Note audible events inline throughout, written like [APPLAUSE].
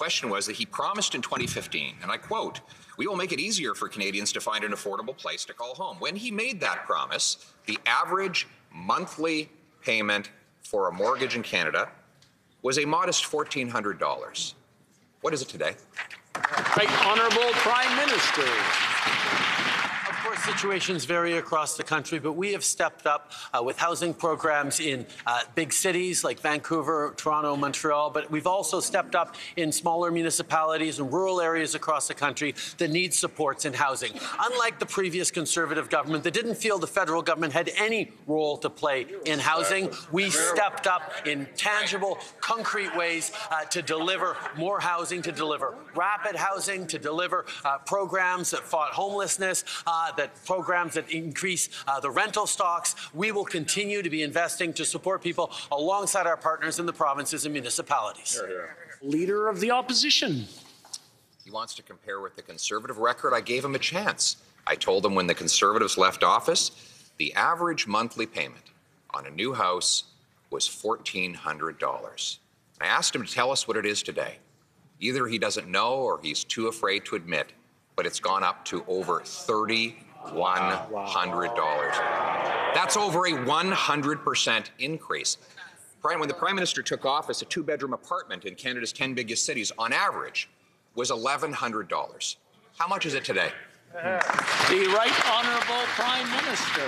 question was that he promised in 2015, and I quote, we will make it easier for Canadians to find an affordable place to call home. When he made that promise, the average monthly payment for a mortgage in Canada was a modest $1,400. What is it today? Right Honourable Prime Minister. Of course, situations vary across the country, but we have stepped up uh, with housing programs in uh, big cities like Vancouver, Toronto, Montreal, but we've also stepped up in smaller municipalities and rural areas across the country that need supports in housing. Unlike the previous Conservative government that didn't feel the federal government had any role to play in housing, we stepped up in tangible, concrete ways uh, to deliver more housing, to deliver rapid housing, to deliver uh, programs that fought homelessness, uh, that programs that increase uh, the rental stocks. We will continue to be investing to support people alongside our partners in the provinces and municipalities. Leader of the Opposition. He wants to compare with the Conservative record. I gave him a chance. I told him when the Conservatives left office, the average monthly payment on a new house was $1,400. I asked him to tell us what it is today. Either he doesn't know or he's too afraid to admit, but it's gone up to over $3,100. That's over a 100% increase. When the Prime Minister took office, a two bedroom apartment in Canada's 10 biggest cities, on average, was $1,100. How much is it today? The Right Honourable Prime Minister.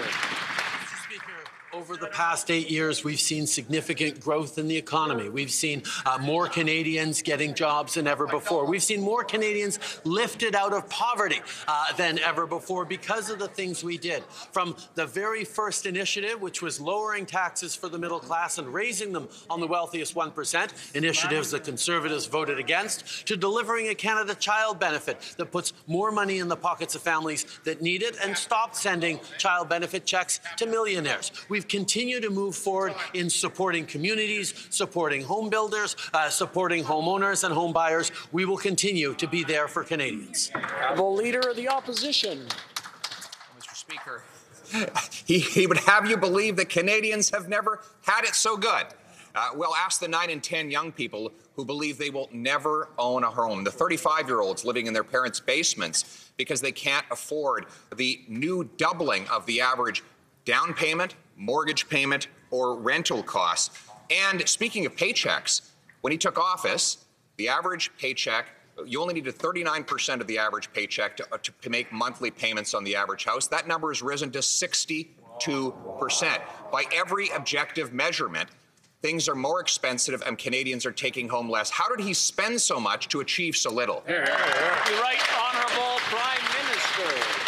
Over the past eight years, we've seen significant growth in the economy. We've seen uh, more Canadians getting jobs than ever before. We've seen more Canadians lifted out of poverty uh, than ever before because of the things we did. From the very first initiative, which was lowering taxes for the middle class and raising them on the wealthiest 1%, initiatives that Conservatives voted against, to delivering a Canada Child benefit that puts more money in the pockets of families that need it and stopped sending child benefit checks to millionaires. We've continued to move forward in supporting communities, supporting home builders, uh, supporting homeowners and home buyers. We will continue to be there for Canadians. The Leader of the Opposition. Mr. Speaker, he, he would have you believe that Canadians have never had it so good. Uh, well, ask the 9 and 10 young people who believe they will never own a home, the 35 year olds living in their parents' basements because they can't afford the new doubling of the average down payment, mortgage payment, or rental costs. And speaking of paychecks, when he took office, the average paycheck, you only needed 39% of the average paycheck to, uh, to, to, make monthly payments on the average house. That number has risen to 62%. By every objective measurement, things are more expensive and Canadians are taking home less. How did he spend so much to achieve so little? You're right, Honourable Prime Minister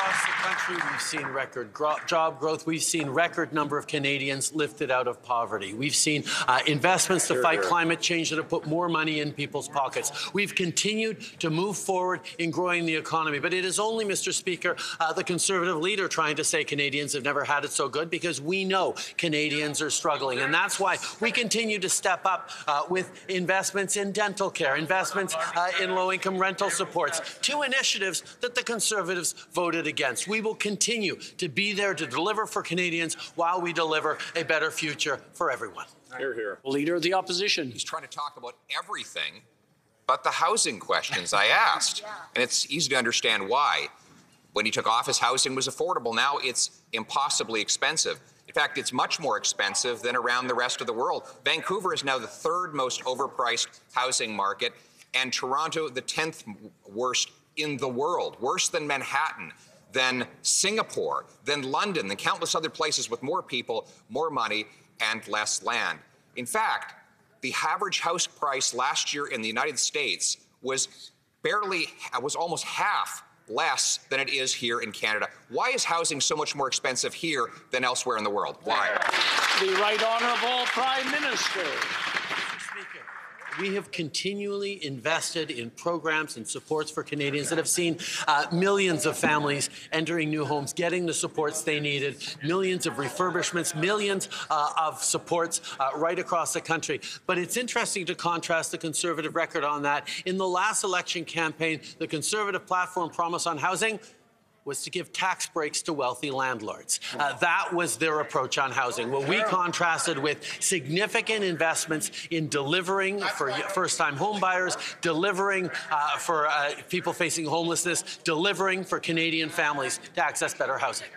across the country, we've seen record gro job growth. We've seen record number of Canadians lifted out of poverty. We've seen uh, investments to fight climate change that have put more money in people's pockets. We've continued to move forward in growing the economy. But it is only, Mr. Speaker, uh, the Conservative leader trying to say Canadians have never had it so good because we know Canadians are struggling. And that's why we continue to step up uh, with investments in dental care, investments uh, in low-income rental supports, two initiatives that the Conservatives voted against. We will continue to be there to deliver for Canadians while we deliver a better future for everyone. Here, here. Leader of the Opposition. He's trying to talk about everything but the housing questions I asked. [LAUGHS] And it's easy to understand why. When he took office, housing was affordable. Now it's impossibly expensive. In fact, it's much more expensive than around the rest of the world. Vancouver is now the third most overpriced housing market, and Toronto, the 10th worst in the world, worse than Manhattan than Singapore, than London, than countless other places with more people, more money, and less land. In fact, the average house price last year in the United States was barely, was almost half less than it is here in Canada. Why is housing so much more expensive here than elsewhere in the world? Why? The Right Honourable Prime Minister we have continually invested in programs and supports for Canadians that have seen uh, millions of families entering new homes, getting the supports they needed, millions of refurbishments, millions uh, of supports uh, right across the country. But it's interesting to contrast the Conservative record on that. In the last election campaign, the Conservative platform promise on housing was to give tax breaks to wealthy landlords. Uh, that was their approach on housing. What we contrasted with significant investments in delivering for first-time homebuyers, delivering uh, for uh, people facing homelessness, delivering for Canadian families to access better housing.